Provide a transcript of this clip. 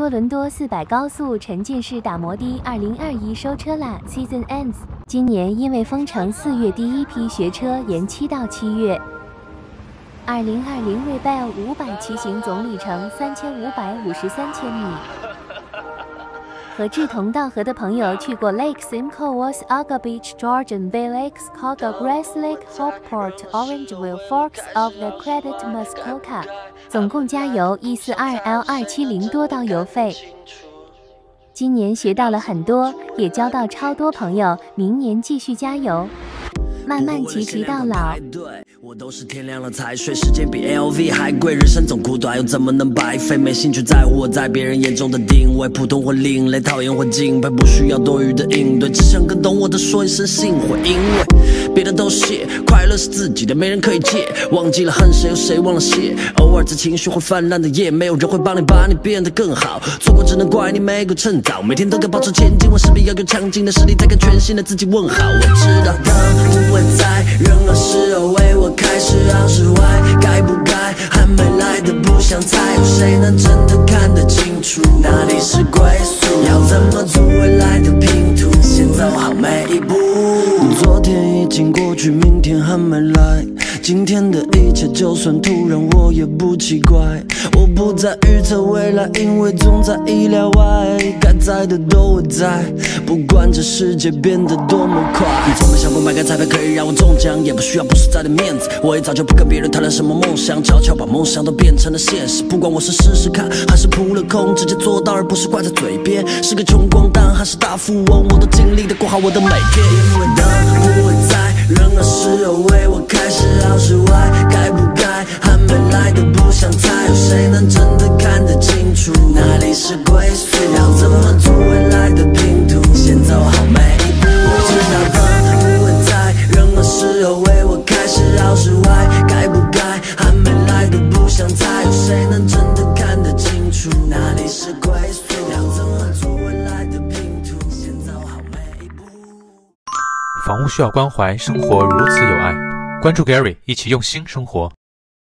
多伦多四百高速沉浸式打磨的二零二一收车啦！Season ends。今年因为封城，四月第一批学车延期到七月。二零二零 Rebel 五百骑行总里程三千五百五十三千米。和志同道合的朋友去过 Lake Simcoe, Wasaga Beach、Georgian Bay Lakes、Colga Grass Lake, Hopport, Orangeville,、Forks of the Credit、Muskoka，总共加油一四二 L 二七零多道油费。今年学到了很多，也交到超多朋友，明年继续加油。慢慢骑骑到老。我都是天亮了才睡，时间比 LV 还贵，人生总苦短，又怎么能白费？没兴趣在乎我在别人眼中的定位，普通或另类，讨厌或敬佩，不需要多余的应对，只想跟懂我的说一声幸会，因为别的都谢，快乐是自己的，没人可以借。忘记了恨谁，有谁忘了谢？偶尔在情绪会泛滥的夜，没有人会帮你把你变得更好，错过只能怪你没够趁早。每天都该保持前进，我势必要有强劲的实力，才跟全新的自己问好。我知道的不在任何时候为我。开始好是坏，该不该还没来的不想猜，有谁能真的看得清楚哪里是归宿？要怎么组未来的拼图？先走好每一步。昨天已经过去，明天还没来。今天的一切，就算突然，我也不奇怪。我不再预测未来，因为总在意料外。该在的都会在，不管这世界变得多么快。你从没想过买个彩票可以让我中奖，也不需要不实在的面子。我也早就不跟别人谈论什么梦想，悄悄把梦想都变成了现实。不管我是试试看，还是扑了空，直接做到，而不是挂在嘴边。是个穷光蛋，还是大富翁，我都尽力的过好我的每天。因为在任何时候为我开始好。之外，该不该还没来的不想猜，有谁能真的看得清楚哪里是归宿？要怎么组未来的拼图？先走好每一步。我知道的不会在任何时候为我开始好是坏，该不该还没来的不想猜，有谁能真的看得清楚哪里是归宿？房屋需要关怀，生活如此有爱。关注 Gary，一起用心生活。